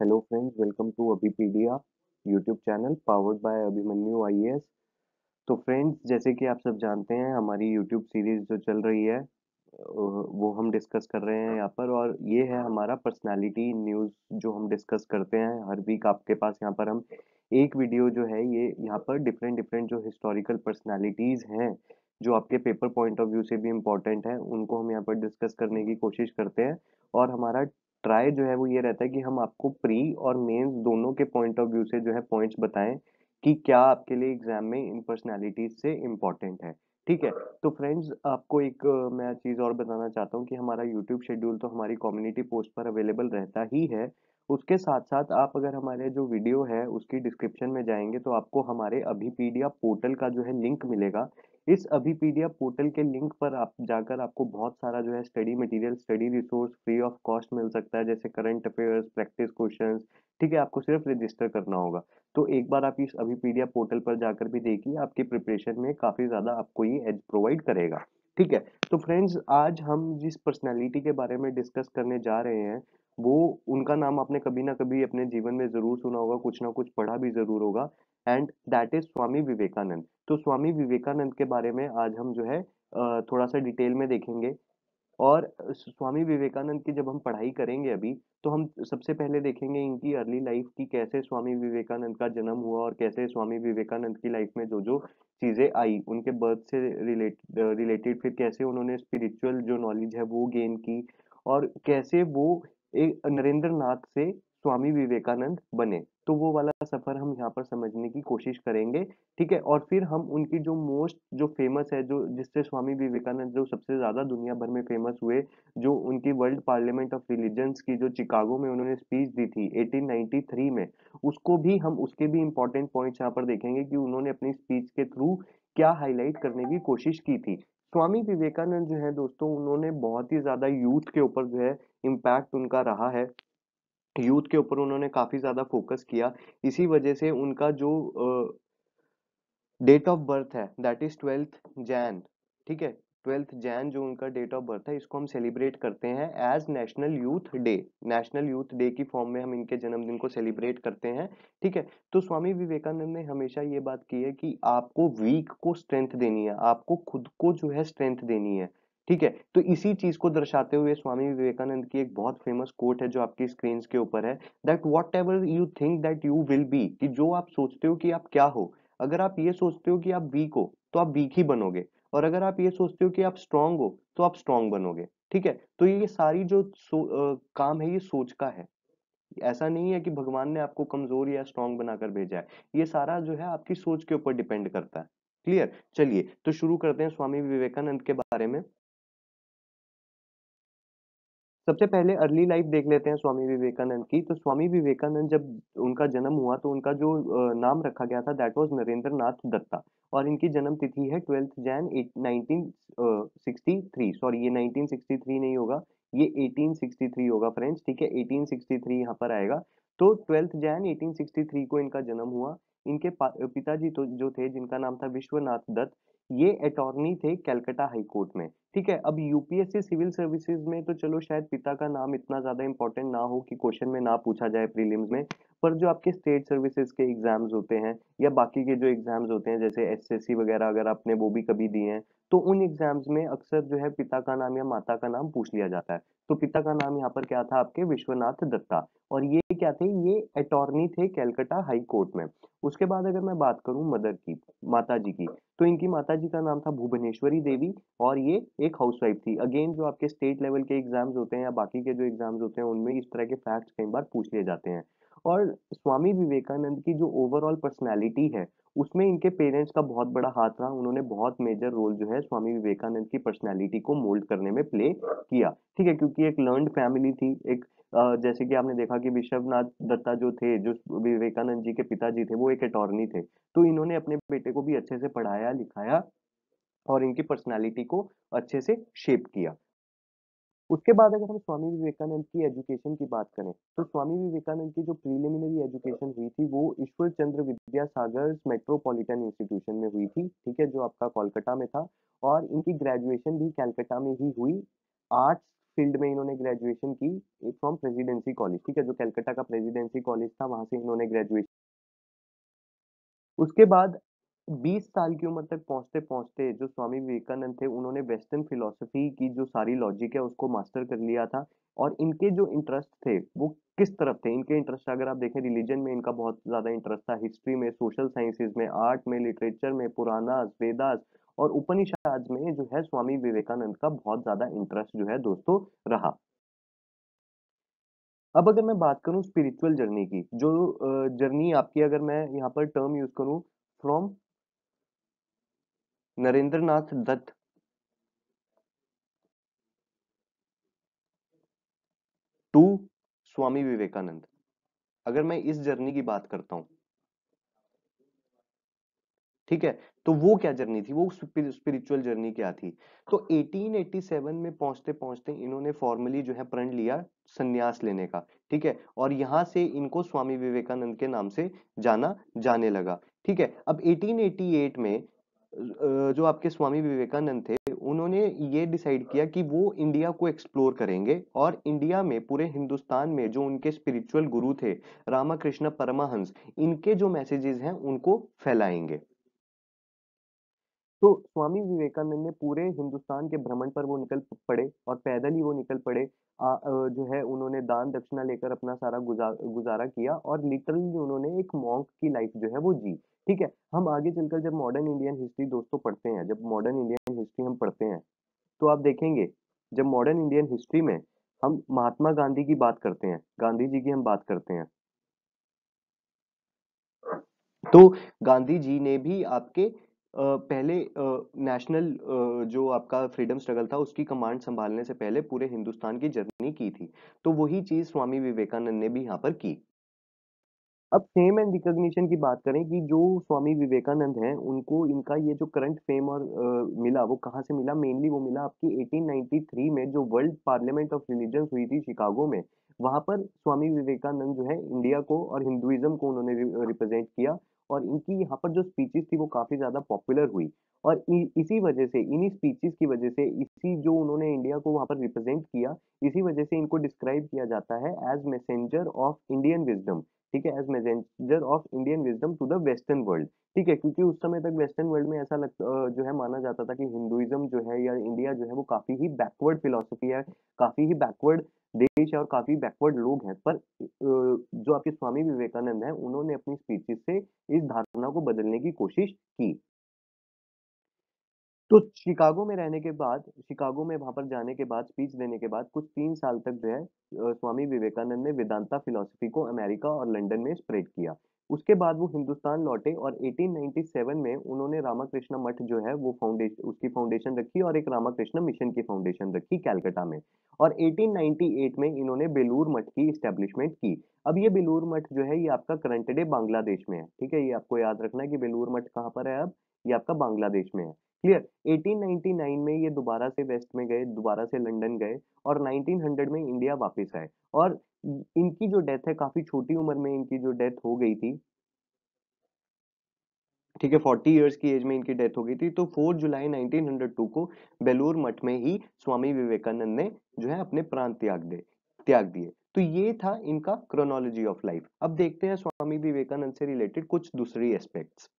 Hello friends welcome to Abhipedia YouTube channel powered by Abhimanyu IAS तो friends जैसे कि आप सब जानते हैं, हमारी यूट्यूब सीरीज़ जो चल रही है, वो हम डिस्कस कर रहे हैं यहाँ पर और ये है हमारा पर्सनालिटी न्यूज़ जो हम डिस्कस करते हैं। हर वीक आपके पास यहाँ पर हम एक वीडियो जो है, ये यहाँ पर डिफरेंट डिफरेंट जो हिस्टोरिकल पर्सनालिटीज़ हैं, जो आपके पेपर पॉइंट ऑफ़ व्यू से भी इम्पोर्टेंट है, उनको हम यहाँ पर डिस्कस करने की कोशिश करते हैं। और हमारा ट्राई जो है वो ये रहता है कि हम आपको प्री और मेंस दोनों के पॉइंट ऑफ़ व्यू से जो है पॉइंट्स बताएँ कि क्या आपके लिए एग्ज़ाम में इन पर्सनैलिटीज से इम्पोर्टेंट है। ठीक है? तो फ्रेंड्स आपको एक, मैं चीज़ और बताना चाहता हूँ कि हमारा यूट्यूब शेड्यूल तो हमारी कम्युनिटी पोस्ट पर अवेलेबल रहता ही है। उसके साथ साथ आप अगर हमारे जो वीडियो है, उसकी डिस्क्रिप्शन में जाएँगे तो आपको हमारे अभी पोर्टल का जो है लिंक मिलेगा। इस अभिपीडिया पोर्टल के लिंक पर आप जाकर आपको बहुत सारा जो है study material study resource free of cost मिल सकता है, जैसे करंट अफेयर्स प्रैक्टिस क्वेश्चन ठीक है? आपको सिर्फ़ रजिस्टर करना होगा। तो एक बार आप इस अभिपीडिया पोर्टल पर जाकर भी देखिए, आपकी प्रिपरेशन में काफ़ी ज़्यादा आपको ये एज प्रोवाइड करेगा। ठीक है? तो फ्रेंड्स आज हम जिस पर्सनैलिटी के बारे में डिस्कस करने जा रहे हैं वो उनका नाम आपने कभी ना कभी अपने जीवन में ज़रूर सुना होगा, कुछ ना कुछ पढ़ा भी ज़रूर होगा। And that is Swami Vivekananda. तो स्वामी विवेकानंद के बारे में आज हम जो है थोड़ा सा डिटेल में देखेंगे। और स्वामी विवेकानंद की जब हम पढ़ाई करेंगे अभी तो हम सबसे पहले देखेंगे इनकी अर्ली लाइफ की कैसे स्वामी विवेकानंद का जन्म हुआ और कैसे स्वामी विवेकानंद की लाइफ में जो जो चीज़ें आई, उनके बर्थ से रिलेट रिलेटेड फिर कैसे उन्होंने स्पिरिचुअल जो नॉलेज है वो गेन की और कैसे वो नरेंद्र नाथ से स्वामी विवेकानंद बने। तो वो वाला सफ़र हम यहाँ पर समझने की कोशिश करेंगे, ठीक है? और फिर हम उनकी जो मोस्ट जो फ़ेमस है, जो, जिससे स्वामी विवेकानंद जो सबसे ज़्यादा दुनिया भर में फ़ेमस हुए, जो उनकी वर्ल्ड पार्लियामेंट ऑफ़ रिलीजन्स की जो चिकागो में उन्होंने स्पीच दी थी 1893 में, उसको भी हम, उसके भी इम्पोर्टेंट पॉइंट्स यहाँ पर देखेंगे कि उन्होंने अपनी स्पीच के थ्रू क्या हाईलाइट करने की कोशिश की थी। स्वामी विवेकानंद जो है दोस्तों, उन्होंने बहुत ही ज़्यादा यूथ के ऊपर जो है इम्पैक्ट उनका रहा है। यूथ के ऊपर उन्होंने काफ़ी ज़्यादा फोकस किया। इसी वजह से उनका जो डेट ऑफ़ बर्थ है दैट इज़ ट्वेल्थ जैन ठीक है? ट्वेल्थ जैन जो उनका डेट ऑफ़ बर्थ है, इसको हम सेलिब्रेट करते हैं as national youth day national youth day की फॉर्म में हम इनके जन्मदिन को सेलिब्रेट करते हैं, ठीक है? तो स्वामी विवेकानंद ने हमेशा ये बात की है कि आपको वीक को स्ट्रेंथ देनी है, आपको खुद को जो है स्ट्रेंथ देनी है, ठीक है? तो इसी चीज़ को दर्शाते हुए स्वामी विवेकानंद की एक बहुत फ़ेमस कोट है जो आपकी स्क्रीन के ऊपर है that whatever you think that you will be कि जो आप सोचते हो कि आप क्या हो, अगर आप ये सोचते हो कि आप वीक हो तो आप वीक ही बनोगे। और अगर आप ये सोचते हो कि आप स्ट्रांग हो तो आप स्ट्रांग बनोगे ठीक है? तो ये सारी जो आ, काम है ये सोच का है। ऐसा नहीं है कि भगवान ने आपको कमज़ोर या स्ट्रांग बनाकर भेजा है। ये सारा जो है आपकी सोच के ऊपर डिपेंड करता है क्लियर चलिए तो शुरू करते हैं स्वामी विवेकानंद के बारे में। सबसे पहले अर्ली लाइफ देख लेते हैं स्वामी विवेकानंद की। तो स्वामी विवेकानंद जब उनका जन्म हुआ तो उनका जो नाम रखा गया था दैट वाज नरेंद्र नाथ दत्ता। और इनकी जन्म तिथि है twelfth Jan nineteen sixty sorry ये 1963 नहीं होगा, ये 1863 होगा फ्रेंड्स ठीक है? 1863 यहाँ पर आएगा। तो ट्वेल्थ जैन 1863 को इनका जन्म हुआ। इनके पिताजी तो जो थे, जिनका नाम था विश्वनाथ दत्त, ये अटॉर्नी थे कैलकाटा हाई कोर्ट में। ठीक है, अब यूपीएससी सिविल सर्विसेज़ में तो चलो शायद पिता का नाम इतना ज़्यादा इंपॉर्टेंट ना हो कि क्वेश्चन में ना पूछा जाए प्रीलिम्स में, पर जो आपके स्टेट सर्विसेज़ के एग्ज़ाम्स होते हैं या बाकी के जो एग्ज़ाम्स होते हैं, जैसे एसएससी वगैरह अगर आपने वो भी कभी दिए हैं तो उन एग्ज़ाम्स में अक्सर जो है पिता का नाम या माता का नाम पूछ लिया जाता है। तो पिता का नाम यहाँ पर क्या था आपके? विश्वनाथ दत्ता। और ये क्या थे? ये अटॉर्नी थे कैलकटा हाई कोर्ट में। उसके बाद अगर मैं बात करूँ मदर की माता जी की तो इनकी माता जी का नाम था भुवनेश्वरी देवी और ये एक हाउसवाइफ थी। अगेन जो आपके स्टेट लेवल के एग्ज़ाम्स होते हैं या बाकी के जो एग्ज़ाम्स होते हैं, उनमें इस तरह के फैक्ट्स कई बार पूछ लिए जाते हैं। और स्वामी विवेकानंद की जो ओवरऑल पर्सनैलिटी है, उसमें इनके पेरेंट्स का बहुत बड़ा हाथ रहा। उन्होंने बहुत मेजर रोल जो है स्वामी विवेकानंद की पर्सनैलिटी को मोल्ड करने में प्ले किया। ठीक है, क्योंकि एक लर्न फैमिली थी। एक जैसे कि आपने देखा कि विश्वनाथ दत्ता जो थे, जो विवेकानंद जी के पिताजी थे, वो एक अटॉर्नी थे। तो इन्होंने अपने बेटे को भी अच्छे से पढ़ाया, लिखाया और इनकी पर्सनालिटी को अच्छे से शेप किया। उसके बाद अगर हम स्वामी विवेकानंद की एजुकेशन की बात करें तो स्वामी विवेकानंद की जो प्रीलिमिनरी एजुकेशन हुई थी, वो ईश्वर चंद्र विद्यासागर मेट्रोपॉलिटन इंस्टीट्यूशन में हुई थी, ठीक है, जो आपका कोलकाता में था, और इनकी ग्रेजुएशन भी कैलकाटा में ही हुई। आर्ट्स फ़ील्ड में इन्होंने ग्रेजुएशन की फ्रॉम प्रेसिडेंसी कॉलेज ठीक है, जो कैलकाटा का प्रेसिडेंसी कॉलेज था, वहाँ से इन्होंने ग्रेजुएशन उसके बाद 20 साल की उम्र तक पहुंचते-पहुंचते जो स्वामी विवेकानंद थे, उन्होंने वेस्टर्न फिलोसफी की जो सारी लॉजिक है, उसको मास्टर कर लिया था। और इनके जो इंटरेस्ट थे, वो किस तरफ़ थे? इनके इंटरेस्ट अगर आप देखें, रिलीजन में इनका बहुत ज़्यादा इंटरेस्ट था। हिस्ट्री में, सोशल साइंसेज में, आर्ट में, लिटरेचर में पुराना वेदास और उपनिषद में जो है स्वामी विवेकानंद का बहुत ज़्यादा इंटरेस्ट जो है दोस्तों रहा। अब अगर मैं बात करूँ स्पिरिचुअल जर्नी की, जो जर्नी आपकी, अगर मैं यहाँ पर टर्म यूज़ करूँ फ्रॉम नरेंद्र नाथ दत्त। टू, स्वामी विवेकानंद। अगर मैं इस जर्नी की बात करता हूँ। ठीक है? तो वो क्या जर्नी थी? वो स्पिरिचुअल जर्नी क्या थी? तो 1887 में पहुँचते पहुँचते इन्होंने फॉर्मली जो है प्रण लिया संन्यास लेने का। ठीक है? और यहाँ से इनको स्वामी विवेकानंद के नाम से जाना, जाने लगा। ठीक है? अब 1888 में जो आपके स्वामी विवेकानंद थे उन्होंने ये डिसाइड किया कि वो इंडिया को एक्सप्लोर करेंगे और इंडिया में पूरे हिंदुस्तान में जो उनके स्पिरिचुअल गुरु थे रामाकृष्ण परमहंस इनके जो मैसेजेस हैं उनको फैलाएँगे। तो स्वामी विवेकानंद ने पूरे हिंदुस्तान के भ्रमण पर वो निकल पड़े और पैदल ही वो निकल पड़े। आ, जो है उन्होंने दान दक्षिणा लेकर अपना सारा गुजार गुजारा किया और लिटरली उन्होंने एक मॉन्क की लाइफ जो है वो जी। ठीक है, हम आगे चलकर जब मॉडर्न इंडियन हिस्ट्री दोस्तों पढ़ते हैं, जब मॉडर्न इंडियन हिस्ट्री हम पढ़ते हैं तो आप देखेंगे, जब मॉडर्न इंडियन हिस्ट्री में हम महात्मा गांधी की बात करते हैं, गांधी जी की हम बात करते हैं तो गांधी जी ने भी आपके पहले नेशनल जो आपका फ्रीडम स्ट्रगल था, उसकी कमांड संभालने से पहले पूरे हिंदुस्तान की जर्नी की थी तो वही चीज़ स्वामी विवेकानंद ने भी यहाँ पर की। अब फेम एंड रिकॉग्निशन की बात करें कि जो स्वामी विवेकानंद हैं उनको इनका ये जो करंट फेम और आ, मिला वो कहाँ से मिला? मेनली वो मिला आपकी 1893 में जो वर्ल्ड पार्लियामेंट ऑफ़ रिलीजन हुई थी शिकागो में। वहाँ पर स्वामी विवेकानंद जो है इंडिया को और हिंदुइज्म को उन्होंने रिप्रेजेंट किया और इनकी यहाँ पर जो स्पीचेस थी वो काफ़ी ज़्यादा पॉपुलर हुई। और इ, इसी वजह से इन्हीं स्पीचेस की वजह से इसी जो उन्होंने इंडिया को वहाँ पर रिप्रेजेंट किया इसी वजह से इनको डिस्क्राइब किया जाता है as messenger of Indian wisdom ठीक है? As messenger of Indian wisdom to the western world ठीक है? क्योंकि उस समय तक वेस्टर्न वर्ल्ड में ऐसा लग जो है माना जाता था कि हिंदुइज्म जो है या इंडिया जो है वो काफ़ी ही बैकवर्ड फिलोसफी है काफ़ी ही बैकवर्ड देश है और काफ़ी बैकवर्ड लोग हैं। पर जो आपके स्वामी विवेकानंद हैं उन्होंने अपनी स्पीचेस से इस धारणा को बदलने की कोशिश की। तो शिकागो में रहने के बाद, शिकागो में वहाँ पर जाने के बाद स्पीच देने के बाद कुछ तीन साल तक जो है स्वामी विवेकानंद ने वेदांता फिलोसफी को अमेरिका और लंदन में स्प्रेड किया। उसके बाद वो हिंदुस्तान लौटे और 1897 में उन्होंने रामाकृष्ण मठ जो है, वो फाउंडेशन उसकी फाउंडेशन रखी और एक रामाकृष्ण मिशन की फाउंडेशन रखी कैलकाटा में। और 1898 में इन्होंने बेलूर मठ की स्टेब्लिशमेंट की। अब ये बेलूर मठ जो है, ये आपका करंट डे बांग्लादेश में है, ठीक है? ये आपको याद रखना है कि बेलूर मठ कहाँ पर है अब? ये आपका बांग्लादेश में है। क्लियर 1899 में ये दोबारा से वेस्ट में गए, दोबारा से लंदन गए और 1900 में इंडिया वापस आए। और इनकी जो डेथ है, काफ़ी छोटी उम्र में इनकी जो डेथ हो गई थी, ठीक है 40 इयर्स की एज में इनकी डेथ हो गई थी तो 4 जुलाई 1902 को बेलूर मठ में ही स्वामी विवेकानंद ने जो है अपने प्राण त्याग दे, त्याग दिए। तो ये था इनका क्रोनोलॉजी ऑफ़ लाइफ अब देखते हैं स्वामी विवेकानंद से रिलेटेड कुछ दूसरी एस्पेक्ट्स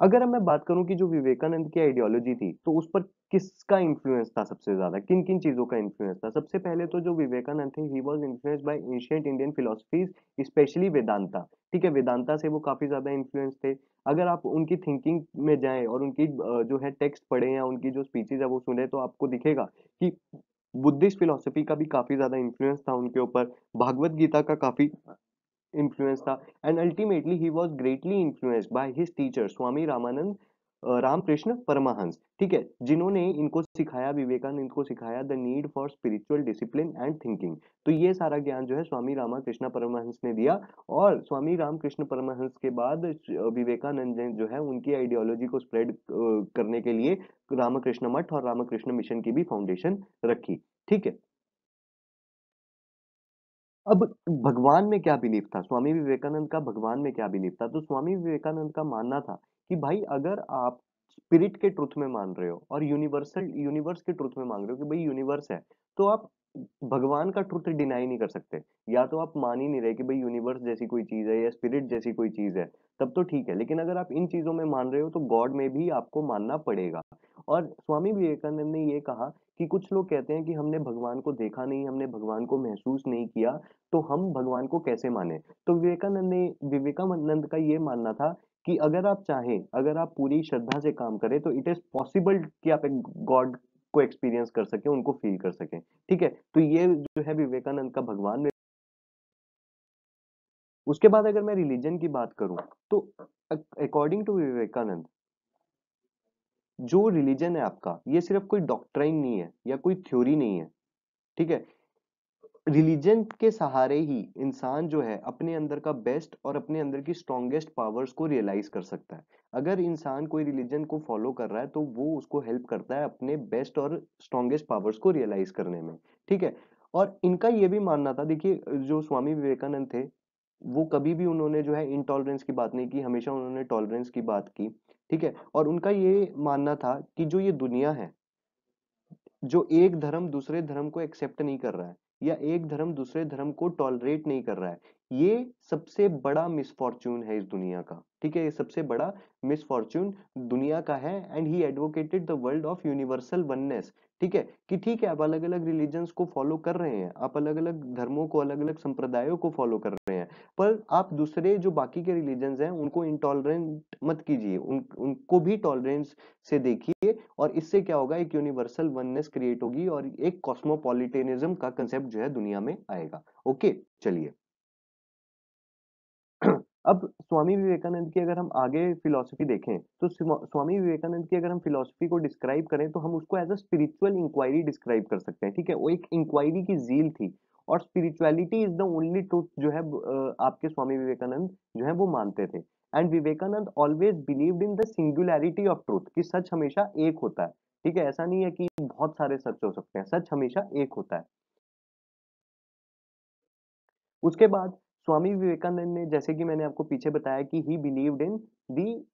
अगर मैं बात करूँ कि जो विवेकानंद की आइडियोलॉजी थी तो उस पर किसका इन्फ्लुएंस था सबसे ज़्यादा? किन किन चीज़ों का इन्फ्लुएंस था? सबसे पहले तो जो विवेकानंद थे he was influenced by ancient Indian philosophies specially Vedanta. ठीक है, वेदांता से वो काफ़ी ज़्यादा इन्फ्लुएंस थे। अगर आप उनकी थिंकिंग में जाएँ और उनकी जो है टेक्स्ट पढ़े या उनकी जो स्पीचेज है वो सुने तो आपको दिखेगा कि बुद्धिस्ट फिलोसफी का भी काफ़ी ज़्यादा इन्फ्लुएंस था उनके ऊपर। भागवत गीता का काफ़ी influence था and ultimately he was greatly influenced by his teacher Swami Ramanand Ramakrishna Paramhansa ठीक है? जिन्होंने इनको सिखाया, विवेकानंद इनको सिखाया the need for spiritual discipline and thinking तो ये सारा ज्ञान जो है स्वामी रामाकृष्ण परमहंस ने दिया और स्वामी रामकृष्ण परमहंस के बाद विवेकानंद ने जो है उनकी आइडियोलॉजी को स्प्रेड करने के लिए रामकृष्ण मठ और रामकृष्ण मिशन की भी फाउंडेशन रखी। ठीक है? अब भगवान में क्या बिलीफ था? स्वामी विवेकानंद का भगवान में क्या बिलीफ था? तो स्वामी विवेकानंद का मानना था कि भाई अगर आप स्पिरिट के ट्रुथ में मान रहे हो और यूनिवर्सल, यूनिवर्स के ट्रुथ में मान रहे हो कि भाई यूनिवर्स है तो आप भगवान का ट्रुथ डिनाई नहीं कर सकते। या तो आप मान ही नहीं रहे कि भाई यूनिवर्स जैसी कोई चीज़ है या स्पिरिट जैसी कोई चीज़ है, तब तो ठीक है। लेकिन अगर आप इन चीज़ों में मान रहे हो तो गॉड में भी आपको मानना पड़ेगा। और स्वामी विवेकानंद ने ये कहा कि कुछ लोग कहते हैं कि हमने भगवान को देखा नहीं, हमने भगवान को महसूस नहीं किया तो हम भगवान को कैसे माने? तो विवेकानंद ने, विवेकानंद का ये मानना था कि अगर आप चाहें, अगर आप पूरी श्रद्धा से काम करें तो इट इज़ पॉसिबल कि आप एक गॉड को एक्सपीरियंस कर सके, उनको फील कर सके। ठीक है? तो ये जो है विवेकानंद का भगवान में उसके बाद अगर मैं रिलीजन की बात करूँ तो अकॉर्डिंग टू विवेकानंद जो रिलीजन है आपका, ये सिर्फ़ कोई डॉक्ट्राइन नहीं है, या कोई थ्योरी नहीं है, ठीक है? रिलीजन के सहारे ही इंसान जो है, अपने अंदर का बेस्ट और अपने अंदर की स्ट्रॉन्गेस्ट पावर्स को रियलाइज़ कर सकता है। अगर इंसान कोई रिलीजन को फॉलो कर रहा है तो वो उसको हेल्प करता है अपने बेस्ट और स्ट्रॉन्गेस्ट पावर्स को रियलाइज़ करने में, ठीक है? और इनका ये भी मानना था, देखिए, जो स्वामी विवेकानंद थे, वो कभी भी उन्होंने जो है इनटॉलरेंस की बात नहीं की, हमेशा उन्होंने टॉलरेंस की बात की। ठीक है? और उनका ये मानना था कि जो ये दुनिया है, जो एक धर्म दूसरे धर्म को एक्सेप्ट नहीं कर रहा है या एक धर्म दूसरे धर्म को टॉलरेट नहीं कर रहा है ये सबसे बड़ा मिसफॉर्च्यून है इस दुनिया का, ठीक है? ये सबसे बड़ा मिसफॉर्च्यून दुनिया का है and he advocated the world of universal oneness ठीक है? कि ठीक है, आप अलग अलग रिलीजन्स को फॉलो कर रहे हैं, आप अलग अलग धर्मों को अलग अलग संप्रदायों को फॉलो कर रहे हैं, पर आप दूसरे जो बाकी के रिलीजन्स हैं, उनको इंटॉलरेंट मत कीजिए, उन, उनको भी टॉलरेंस से देखिए और इससे क्या होगा? एक यूनिवर्सल वननेस क्रिएट होगी और एक कॉस्मोपॉलिटेनिज्म का कंसेप्ट जो है दुनिया में आएगा ओके चलिए। अब स्वामी विवेकानंद की अगर हम आगे फिलॉसफी देखें तो स्वामी विवेकानंद की अगर हम फिलॉसफी को डिस्क्राइब करें तो हम उसको as a spiritual inquiry describe कर सकते हैं, ठीक है? वो एक इंक्वायरी की जील थी और spirituality is the only truth जो है आपके स्वामी विवेकानंद जो है वो मानते थे। And Vivekananda always believed in the singularity of truth कि सच हमेशा एक होता है, ठीक है? ऐसा नहीं है कि बहुत सारे सच हो सकते हैं, सच हमेशा एक होता है। उसके बाद स्वामी विवेकानंद ने, जैसे कि मैंने आपको पीछे बताया कि he believed in the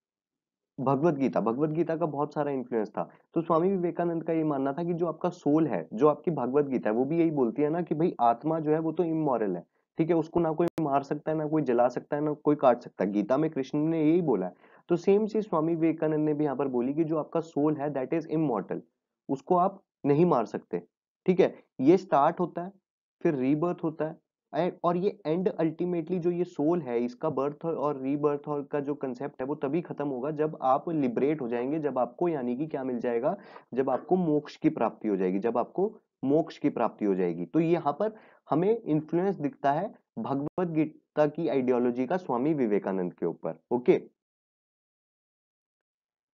Bhagavad Gita. Bhagavad Gita का बहुत सारा इन्फ्लुएंस था। तो स्वामी विवेकानंद का ये मानना था कि जो आपका सोल है, जो आपकी भगवत गीता है, वो भी यही बोलती है ना कि भाई आत्मा जो है वो तो इमोरल है। ठीक है, उसको ना कोई मार सकता है, ना कोई जला सकता है, ना कोई काट सकता है। गीता में कृष्ण ने यही बोला है। तो सेम चीज़ स्वामी विवेकानंद ने भी यहाँ पर बोली कि जो आपका सोल है दैट इज़ इमोर्टल उसको आप नहीं मार सकते। ठीक है, ये स्टार्ट होता है, फिर रीबर्थ होता है और ये एंड अल्टीमेटली जो ये सोल है, इसका बर्थ और रीबर्थ और का जो कंसेप्ट है, वो तभी खत्म होगा जब आप लिबरेट हो जाएँगे, जब आपको यानी कि क्या मिल जाएगा? जब आपको मोक्ष की प्राप्ति हो जाएगी, जब आपको मोक्ष की प्राप्ति हो जाएगी। तो यहाँ पर हमें इन्फ्लुएंस दिखता है भगवत गीता की आइडियोलॉजी का स्वामी विवेकानंद के ऊपर, ओके?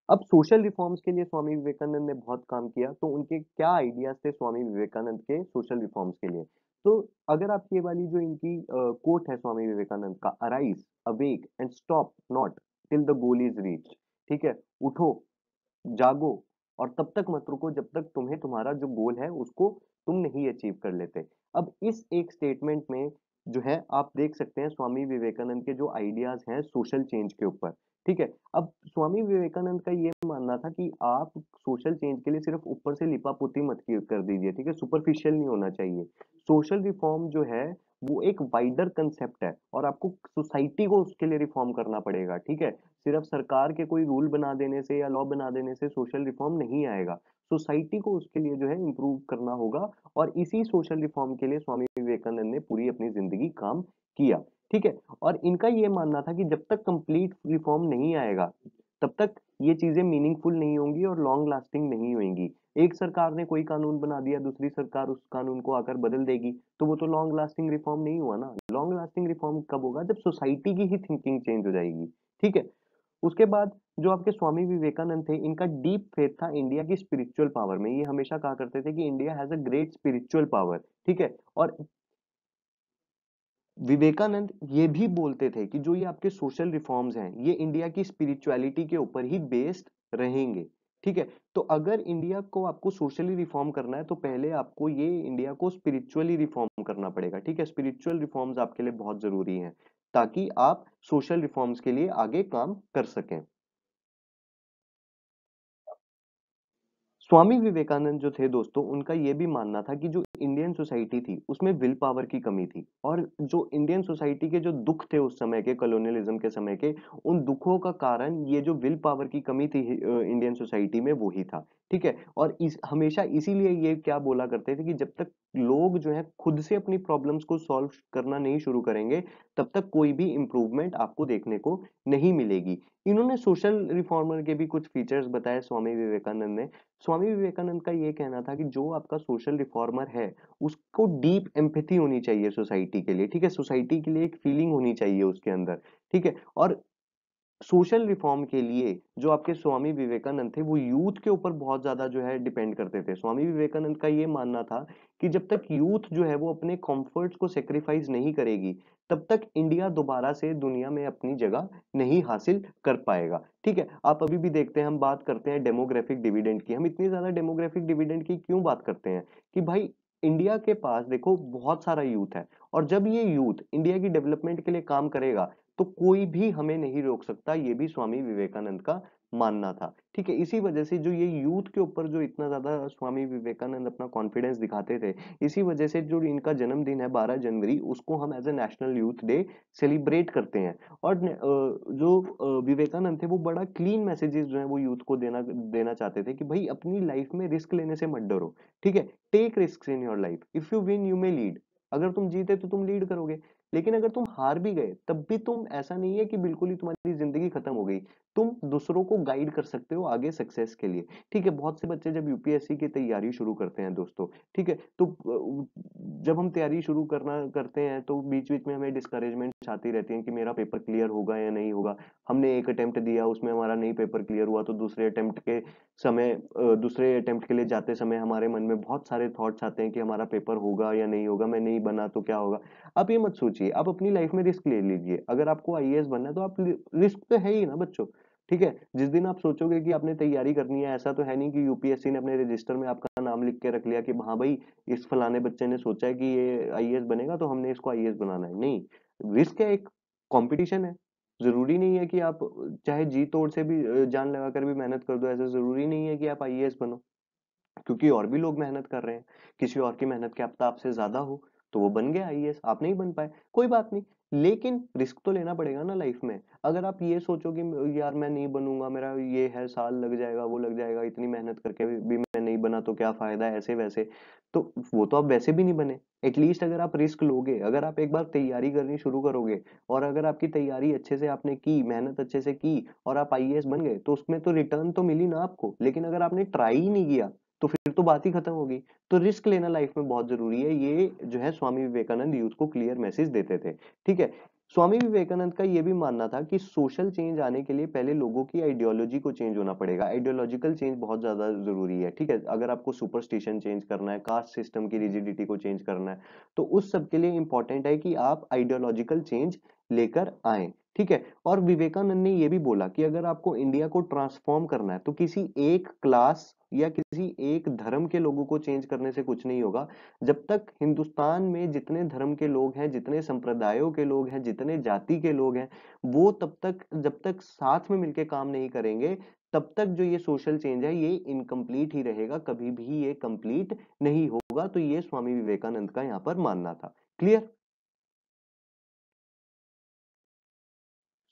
अब सोशल रिफॉर्म्स के लिए स्वामी विवेकानंद ने बहुत काम किया तो उनके क्या आइडियाज़ थे स्वामी विवेकानंद के सोशल रिफॉर्म्स के लिए? तो अगर आप ये वाली जो इनकी कोट है स्वामी विवेकानंद का arise awake and stop not till the goal is reach ठीक है? उठो, जागो और तब तक मत रुको जब तक तुम्हें तुम्हारा जो गोल है उसको तुम नहीं अचीव कर लेते। अब इस एक स्टेटमेंट में जो है, आप देख सकते हैं स्वामी विवेकानंद के जो आइडियाज़ हैं सोशल चेंज के ऊपर। ठीक है, अब स्वामी विवेकानंद का ये मानना था कि आप सोशल चेंज के लिए सिर्फ़ ऊपर से लिपा पोती मत कर दीजिए, ठीक है? सुपरफिशियल नहीं होना चाहिए। सोशल रिफॉर्म जो है, वो एक वाइडर कंसेप्ट है और आपको सोसाइटी को उसके लिए रिफॉर्म करना पड़ेगा, ठीक है? सिर्फ़ सरकार के कोई रूल बना देने से या लॉ बना देने से सोशल रिफॉर्म नहीं आएगा। सोसाइटी को उसके लिए जो है इम्प्रूव करना होगा और इसी सोशल रिफॉर्म के लिए स्वामी विवेकानंद ने पूरी अपनी ज़िंदगी काम किया। ठीक है? और इनका ये मानना था कि जब तक कंप्लीट रिफॉर्म नहीं आएगा, तब तक ये चीज़ें मीनिंगफुल नहीं होंगी और लॉन्ग लास्टिंग नहीं होंगी। एक सरकार ने कोई कानून बना दिया, दूसरी सरकार उस कानून को आकर बदल देगी तो वो तो लॉन्ग लास्टिंग रिफॉर्म नहीं हुआ ना। लॉन्ग लास्टिंग रिफॉर्म कब होगा? जब सोसाइटी की ही थिंकिंग चेंज हो जाएगी। ठीक है? उसके बाद जो आपके स्वामी विवेकानंद थे, इनका डीप फेथ था इंडिया की स्पिरिचुअल पावर में। ये हमेशा कहा करते थे कि India has a great spiritual power ठीक है? और विवेकानंद ये भी बोलते थे कि जो ये आपके सोशल रिफॉर्म्स हैं, ये इंडिया की स्पिरिचुअलिटी के ऊपर ही बेस्ड रहेंगे, ठीक है? तो अगर इंडिया को आपको सोशली रिफॉर्म करना है तो पहले आपको ये इंडिया को स्पिरिचुअली रिफॉर्म करना पड़ेगा, ठीक है? स्पिरिचुअल रिफॉर्म्स आपके लिए बहुत ज़रूरी हैं, ताकि आप सोशल रिफॉर्म्स के लिए आगे काम कर सकें। स्वामी विवेकानंद जो थे दोस्तों, उनका ये भी मानना था कि जो इंडियन सोसाइटी थी, उसमें विल पावर की कमी थी। और जो इंडियन सोसाइटी के जो दुख थे उस समय के कॉलोनियलिज्म के समय के, उन दुखों का कारण ये जो विल पावर की कमी थी इंडियन सोसाइटी में वो ही था। ठीक है? और इस, हमेशा इसीलिए ये क्या बोला करते थे कि जब तक लोग जो है, खुद से अपनी प्रॉब्लम्स को सॉल्व करना नहीं शुरू करेंगे, तब तक कोई भी इम्प्रूवमेंट आपको देखने को नहीं मिलेगी। इन्होंने सोशल रिफॉर्मर के भी कुछ फीचर्स बताए स्वामी विवेकानंद ने। स्वामी विवेकानंद का ये कहना था कि जो आपका सोशल रिफॉर्मर है, उसको डीप एम्पेथी होनी चाहिए सोसाइटी के लिए, ठीक है? सोसाइटी के लिए एक फीलिंग होनी चाहिए उसके अंदर, ठीक है? और सोशल रिफॉर्म के लिए जो आपके स्वामी विवेकानंद थे, वो यूथ के ऊपर बहुत ज़्यादा जो है डिपेंड करते थे। स्वामी विवेकानंद का ये मानना था कि जब तक यूथ जो है वो अपने कंफर्ट्स को सेक्रीफाइस नहीं करेगी, तब तक इंडिया दोबारा से दुनिया में अपनी जगह नहीं हासिल कर पाएगा। ठीक है, आप अभी भी देखते हैं, हम बात करते हैं डेमोग्राफिक डिविडेंड की। हम इतनी ज़्यादा डेमोग्राफिक डिविडेंड की क्यों बात करते हैं? कि भाई इंडिया के पास देखो, बहुत सारा यूथ है। और जब ये यूथ इंडिया की डेवलपमेंट के लिए काम करेगा तो कोई भी हमें नहीं रोक सकता, ये भी स्वामी विवेकानंद का मानना था। ठीक है, इसी वजह से जो ये यूथ के ऊपर जो इतना ज़्यादा स्वामी विवेकानंद अपना कॉन्फिडेंस दिखाते थे, इसी वजह से जो इनका जन्मदिन है 12 जनवरी, उसको हम as a national youth day celebrate करते हैं। और जो विवेकानंद थे वो बड़ा क्लीन मैसेजेस जो है वो यूथ को देना देना चाहते थे कि भाई अपनी लाइफ में रिस्क लेने से मत डरो। ठीक है take risk in your life if you win you may lead अगर तुम जीते तो तुम लीड करोगे। लेकिन अगर तुम हार भी गए, तब भी तुम, ऐसा नहीं है कि बिल्कुल ही तुम्हारी ज़िंदगी खत्म हो गई। तुम दूसरों को गाइड कर सकते हो आगे सक्सेस के लिए। ठीक है, बहुत से बच्चे जब यूपीएससी की तैयारी शुरू करते हैं दोस्तों, ठीक है तो जब हम तैयारी शुरू करना, करते हैं तो बीच बीच में हमें डिस्करेजमेंट आती रहती है कि मेरा पेपर क्लियर होगा या नहीं होगा। हमने एक अटेम्प्ट दिया, उसमें हमारा नहीं पेपर क्लियर हुआ तो दूसरे अटेम्प्ट के समय दूसरे अटेम्प्ट के लिए जाते समय हमारे मन में बहुत सारे थॉट्स आते हैं कि हमारा पेपर होगा या नहीं होगा, मैं नहीं बना तो क्या होगा। आप ये मत सोचिए, आप अपनी लाइफ में रिस्क ले लीजिए। अगर आपको आई बनना है तो आप रिस्क तो है ही ना बच्चों। ठीक है? जिस दिन आप सोचोगे कि आपने तैयारी करनी है, ऐसा तो है नहीं कि यूपीएससी ने अपने रजिस्टर में आपका नाम लिख के रख लिया कि हाँ भाई, इस फलाने बच्चे ने सोचा है कि ये आईएएस बनेगा तो हमने इसको आईएएस बनाना है। नहीं रिस्क है एक कॉम्पिटिशन है। ज़रूरी नहीं है कि आप, चाहे जी तोड़ से भी जान लगा कर भी मेहनत कर दो, ऐसा ज़रूरी नहीं है कि आप आई बनो। क्योंकि और भी लोग मेहनत कर रहे हैं। किसी और की मेहनत के आपसे ज़्यादा हो। तो वो बन गया आई आप नहीं बन पाए। कोई बात नहीं, लेकिन रिस्क तो लेना पड़ेगा ना लाइफ में। अगर आप ये सोचो कि यार मैं नहीं बनूँगा, मेरा ये है, साल लग जाएगा, वो लग जाएगा, इतनी मेहनत करके भी मैं नहीं बना तो क्या फ़ायदा ऐसे वैसे? तो वो तो आप वैसे भी नहीं बने। एटलीस्ट अगर आप रिस्क लोगे, अगर आप एक बार तैयारी करनी शुरू करोगे, और अगर आपकी तैयारी अच्छे से आपने की, मेहनत अच्छे से की, और आप आई बन गए तो उसमें तो रिटर्न तो मिली ना आपको। लेकिन अगर आपने ट्राई ही नहीं किया तो फिर तो बात ही खत्म होगी। तो रिस्क लेना लाइफ में बहुत ज़रूरी है। ये जो है स्वामी विवेकानंद यूथ को क्लियर मैसेज देते थे। ठीक है? स्वामी विवेकानंद का ये भी मानना था कि सोशल चेंज आने के लिए पहले लोगों की आइडियोलॉजी को चेंज होना पड़ेगा। आइडियोलॉजिकल चेंज बहुत ज़्यादा ज़रूरी है। ठीक है? अगर आपको सुपरस्टिशन चेंज करना है कास्ट सिस्टम की रिजिडिटी को चेंज करना है तो उस सब के लिए इंपॉर्टेंट है कि आप आइडियोलॉजिकल चेंज लेकर आए। ठीक है? और विवेकानंद ने यह भी बोला कि अगर आपको इंडिया को ट्रांसफॉर्म करना है तो किसी एक क्लास या किसी एक धर्म के लोगों को चेंज करने से कुछ नहीं होगा। जब तक हिंदुस्तान में जितने धर्म के लोग हैं, जितने संप्रदायों के लोग हैं, जितने जाति के लोग हैं, वो तब तक, जब तक साथ में मिलकर काम नहीं करेंगे, तब तक जो ये सोशल चेंज है, ये इनकम्प्लीट ही रहेगा। कभी भी ये कंप्लीट नहीं होगा। तो ये स्वामी विवेकानंद का यहाँ पर मानना था। क्लियर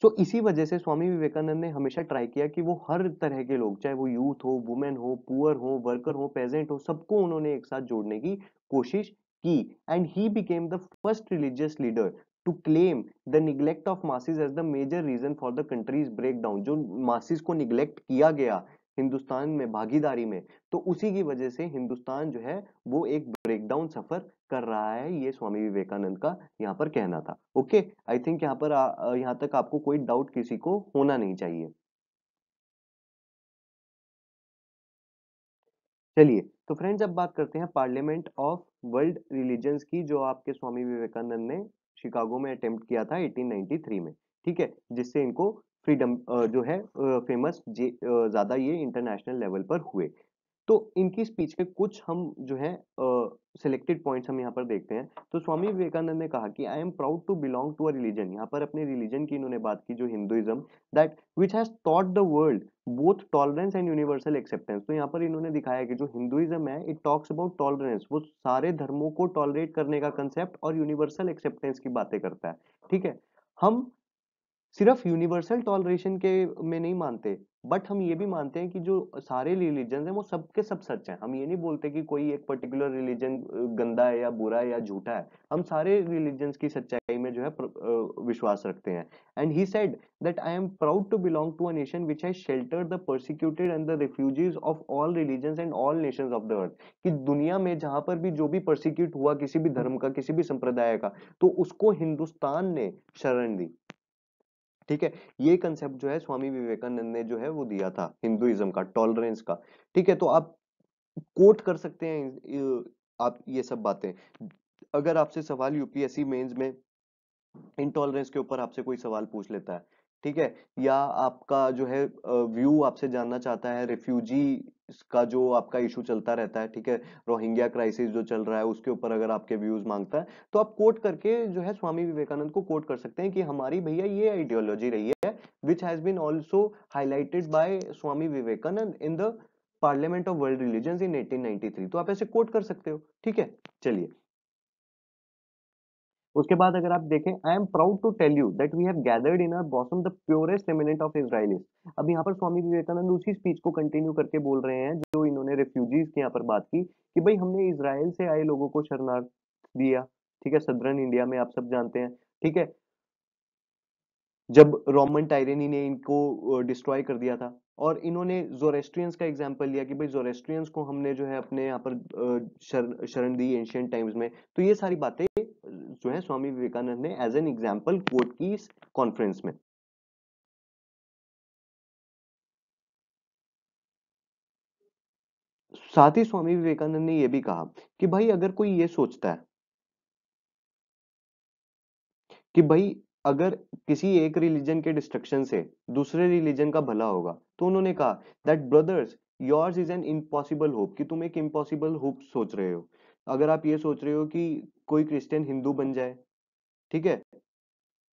तो इसी वजह से स्वामी विवेकानंद ने हमेशा ट्राई किया कि वो हर तरह के लोग, चाहे वो यूथ हो वुमेन हो पुअर हो वर्कर हो पेजेंट हो, सबको उन्होंने एक साथ जोड़ने की कोशिश की। And he became the first religious leader to claim the neglect of masses as the major reason for the country's break down जो मासिस को निग्लेक्ट किया गया। हिंदुस्तान में भागीदारी में तो उसी की वजह से हिंदुस्तान जो है, वो एक ब्रेकडाउन सफ़र कर रहा है, ये स्वामी विवेकानंद का यहाँ पर कहना था। ओके आई थिंक यहाँ पर यहाँ तक आपको कोई डाउट किसी को होना नहीं चाहिए। चलिए तो फ्रेंड्स अब बात करते हैं पार्लियामेंट ऑफ़ वर्ल्ड रिलीजन्स की, जो आपके स्वामी विवेकानंद ने शिकागो में अटेम्प्ट किया था 1893 में। ठीक है? जिससे इनको फ्रीडम जो है फ़ेमस ज़्यादा ये इंटरनेशनल लेवल पर हुए। तो इनकी स्पीच के कुछ हम जो है सिलेक्टेड पॉइंट्स हम यहाँ पर देखते हैं। तो स्वामी विवेकानंद ने कहा कि I am proud to belong to a religion यहाँ पर अपने रिलीजन की इन्होंने बात की, जो Hinduism that which has taught the world both tolerance and universal acceptance तो यहाँ पर इन्होंने दिखाया कि जो हिंदुइज्म है इट टॉक्स अबाउट टॉलरेंस वो सारे धर्मों को टॉलरेट करने का कंसेप्ट और यूनिवर्सल एक्सेप्टेंस की बातें करता है। ठीक है? हम सिर्फ़ यूनिवर्सल टॉलरेशन के में नहीं मानते, बट हम ये भी मानते हैं कि जो सारे रिलीजन हैं वो सबके सब सच हैं। हम ये नहीं बोलते कि कोई एक पर्टिकुलर रिलीजन गंदा है या बुरा है या झूठा है। हम सारे रिलीजन्स की सच्चाई में जो है विश्वास रखते हैं। And he said that I am proud to belong to a nation which has shelter the persecuted and the refugees of all religion and all nation of the earth. कि दुनिया में जहाँ पर भी जो भी परसिक्यूट हुआ किसी भी धर्म का, किसी भी संप्रदाय का तो उसको हिंदुस्तान ने शरण दी। ठीक है? ये कंसेप्ट जो है स्वामी विवेकानंद ने जो है वो दिया था हिंदुइज्म का टॉलरेंस का। ठीक है तो आप कोट कर सकते हैं आप ये सब बातें। अगर आपसे सवाल यूपीएससी मेंस में इनटॉलरेंस के ऊपर आपसे कोई सवाल पूछ लेता है, ठीक है? या आपका जो है व्यू आपसे जानना चाहता है रिफ्यूजी का जो आपका इशू चलता रहता है, ठीक है? रोहिंग्या क्राइसिस जो चल रहा है, उसके ऊपर अगर आपके व्यूज़ माँगता है तो आप कोट करके जो है स्वामी विवेकानंद को कोट कर सकते हैं कि हमारी भैया ये आइडियोलॉजी रही है which has been also highlighted by Swami Vivekananda in the parliament of world religion in 1893 तो आप ऐसे कोट कर सकते हो, ठीक है? चलिए। उसके बाद अगर आप देखें I am proud to tell you that we have gathered in our bosom the purest eminent of Israelites अब यहाँ पर स्वामी विवेकानंद उसी स्पीच को कंटिन्यू करके बोल रहे हैं, जो इन्होंने रेफ्यूजीज की यहाँ पर बात की, कि भाई हमने इसराइल से आए लोगों को शरणार्थ दिया। ठीक है सदरन इंडिया में आप सब जानते हैं। ठीक है? जब रोमन टायरेनी ने इनको डिस्ट्रॉय कर दिया था और इन्होंने जोरेस्ट्रियंस का एग्ज़ाम्पल लिया कि भाई जोरेस्ट्रियंस को हमने जो है अपने यहाँ पर शरण दी एंशियंट टाइम्स में। तो ये सारी बातें जो है स्वामी विवेकानंद ने एज एन एग्ज़ाम्पल कोट की इस कॉन्फ्रेंस में। साथ ही स्वामी विवेकानंद ने यह भी कहा कि भाई अगर कोई ये सोचता है कि भाई अगर किसी एक रिलीजन के डिस्ट्रक्शन से दूसरे रिलीजन का भला होगा तो उन्होंने कहा that brothers yours is an impossible hope कि तुम एक इम्पॉसिबल होप सोच रहे हो। अगर आप ये सोच रहे हो कि कोई क्रिश्चियन हिंदू बन जाए, ठीक है?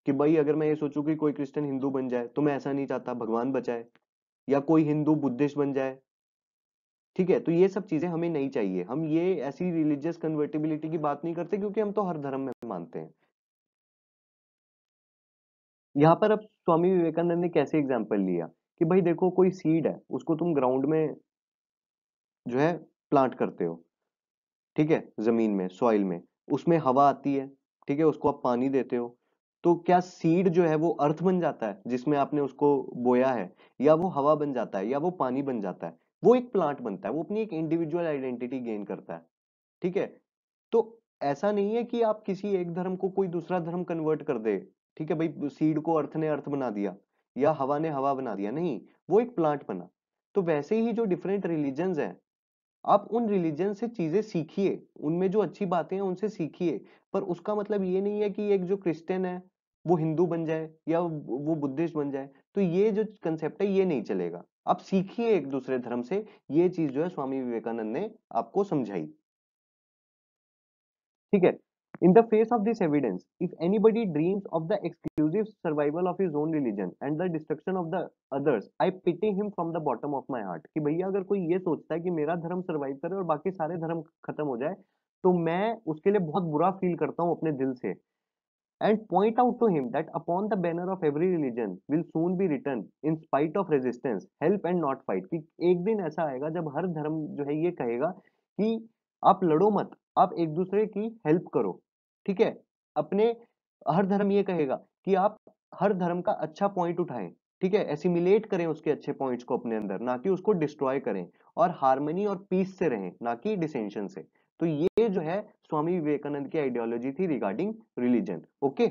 कि भाई अगर मैं ये सोचूं कि कोई क्रिश्चियन हिंदू बन जाए तो मैं ऐसा नहीं चाहता भगवान बचाए या कोई हिंदू बुद्धिस्ट बन जाए। ठीक है? तो ये सब चीज़ें हमें नहीं चाहिए। हम ये ऐसी रिलीजियस कन्वर्टेबिलिटी की बात नहीं करते क्योंकि हम तो हर धर्म में मानते हैं। यहाँ पर अब स्वामी विवेकानंद ने कैसे एग्ज़ाम्पल लिया? कि भाई देखो कोई सीड है, उसको तुम ग्राउंड में जो है प्लांट करते हो, ठीक है, ज़मीन में सॉइल में, उसमें हवा आती है, ठीक है, उसको आप पानी देते हो तो क्या सीड जो है वो अर्थ बन जाता है, जिसमें आपने उसको बोया है, या वो हवा बन जाता है, या वो पानी बन जाता है, वो एक प्लांट बनता है, वो अपनी एक इंडिविजुअल आइडेंटिटी गेन करता है, ठीक है? तो ऐसा नहीं है कि आप किसी एक धर्म को कोई दूसरा धर्म कन्वर्ट कर दे, ठीक है, भाई सीड को अर्थ ने अर्थ बना दिया या हवा ने हवा बना दिया। नहीं, वो एक प्लांट बना। तो वैसे ही जो डिफरेंट रिलीजन हैं, आप उन रिलीजन से चीज़ें सीखिए, उनमें जो अच्छी बातें हैं उनसे सीखिए, पर उसका मतलब ये नहीं है कि एक जो क्रिश्चियन है, वो हिंदू बन जाए या वो बुद्धिस्ट बन जाए तो ये जो कंसेप्ट है, ये नहीं चलेगा। आप सीखिए एक दूसरे धर्म से, ये चीज़ जो है स्वामी विवेकानंद ने आपको समझाई। ठीक है? In the face of this evidence, if anybody dreams of the exclusive survival of his own religion and the destruction of the others, I pity him from the bottom of my heart. कि भैया अगर कोई ये सोचता है कि मेरा धर्म सरवाइव करे और बाकी सारे धर्म खत्म हो जाए तो मैं उसके लिए बहुत बुरा फील करता हूँ अपने दिल से and point out to him that upon the banner of every religion will soon be written in spite of resistance help and not fight कि एक दिन ऐसा आएगा जब हर धर्म जो है ये कहेगा कि आप लड़ो मत आप एक दूसरे की हेल्प करो ठीक है? अपने हर धर्म ये कहेगा कि आप हर धर्म का अच्छा पॉइंट उठाएँ, ठीक है? एसिमिलेट करें उसके अच्छे पॉइंट्स को अपने अंदर, ना कि उसको डिस्ट्रॉय करें और हारमोनी और पीस से रहें, ना कि डिसेंशन से। तो ये जो है स्वामी विवेकानंद की आइडियोलॉजी थी रिगार्डिंग रिलीजन ओके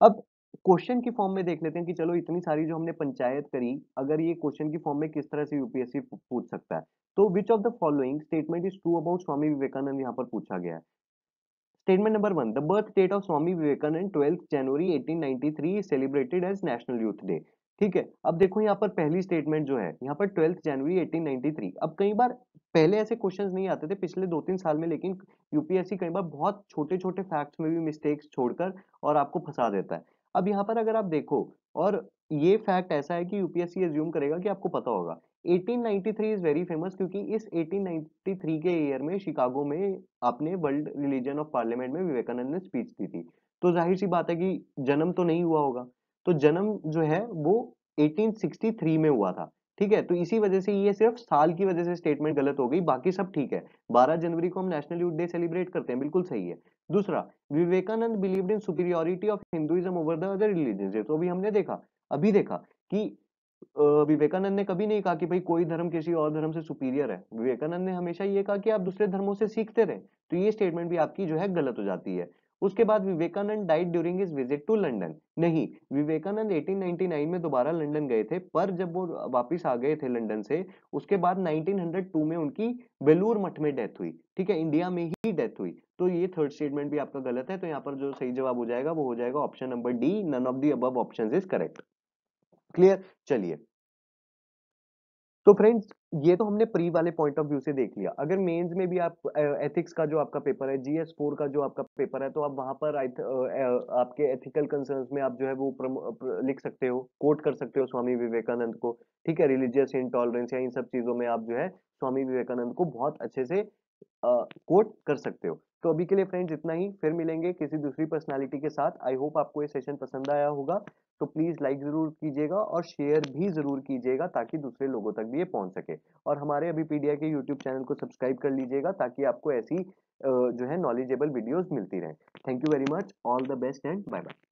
अब क्वेश्चन की फॉर्म में देख लेते हैं कि चलो इतनी सारी जो हमने पंचायत करी, अगर ये क्वेश्चन की फॉर्म में किस तरह से यूपीएससी पूछ सकता है? तो which of the following statement is true about Swami Vivekananda यहाँ पर पूछा गया है? Statement number one the birth date of Swami Vivekananda twelfth January 1893 celebrated as national youth day ठीक है? अब देखो यहाँ पर पहली स्टेटमेंट जो है, यहाँ पर ट्वेल्थ जनवरी 1893 अब कई बार पहले ऐसे क्वेश्चंस नहीं आते थे, पिछले दो तीन साल में, लेकिन यूपीएससी कई बार बहुत छोटे छोटे फैक्ट्स में भी मिस्टेक्स छोड़कर और आपको फंसा देता है। अब यहाँ पर अगर आप देखो, और ये फैक्ट ऐसा है कि यूपीएससी एज्यूम करेगा कि आपको पता होगा। 1893 इज़ वेरी फ़ेमस क्योंकि इस 1893 के ईयर में शिकागो में आपने वर्ल्ड रिलीजन ऑफ़ पार्लियामेंट में विवेकानंद ने स्पीच दी थी। तो ज़ाहिर सी बात है कि जन्म तो नहीं हुआ होगा। तो जन्म जो है वो 1863 में हुआ था। ठीक है? तो इसी वजह से ये सिर्फ़ साल की वजह से स्टेटमेंट गलत हो गई, बाकी सब ठीक है। 12 जनवरी को हम नेशनल यूथ डे सेलिब्रेट करते हैं, बिल्कुल सही है। दूसरा, Vivekananda believed in superiority of Hinduism over the other religion तो अभी हमने देखा, अभी देखा कि विवेकानंद ने कभी नहीं कहा कि भाई कोई धर्म किसी और धर्म से सुपीरियर है। विवेकानंद ने हमेशा ये कहा कि आप दूसरे धर्मों से सीखते रहे। तो ये स्टेटमेंट भी आपकी जो है गलत हो जाती है। उसके बाद Vivekananda died during his visit to London नहीं, विवेकानंद 1899 में दोबारा लंदन गए थे, पर जब वो वापस आ गए थे लंदन से, उसके बाद 1902 में उनकी बेलूर मठ में डेथ हुई। ठीक है इंडिया में ही डेथ हुई। तो ये थर्ड स्टेटमेंट भी आपका गलत है तो यहाँ पर जो सही जवाब हो जाएगा, वो हो जाएगा option number D none of the अब ऑप्शन इज़ करेक्ट क्लियर चलिए। तो फ्रेंड्स ये तो हमने प्री वाले पॉइंट ऑफ़ व्यू से देख लिया। अगर मेंस में भी आप एथिक्स का जो आपका पेपर है जीएस फोर का जो आपका पेपर है तो आप वहाँ पर आपके एथिकल कंसर्न्स में आप जो है वो लिख सकते हो कोट कर सकते हो स्वामी विवेकानंद को। ठीक है रिलीजियस इंटॉलरेंस या इन सब चीज़ों में आप जो है स्वामी विवेकानंद को बहुत अच्छे से कोट कर सकते हो। तो अभी के लिए फ्रेंड्स इतना ही। फिर मिलेंगे किसी दूसरी पर्सनालिटी के साथ। आई होप आपको ये सेशन पसंद आया होगा। तो प्लीज़ लाइक ज़रूर कीजिएगा और शेयर भी ज़रूर कीजिएगा ताकि दूसरे लोगों तक भी ये पहुँच सके। और हमारे अभी पीडिया के यूट्यूब चैनल को सब्सक्राइब कर लीजिएगा ताकि आपको ऐसी जो है नॉलेजेबल वीडियोज़ मिलती रहे। Thank you very much. All the best and bye bye.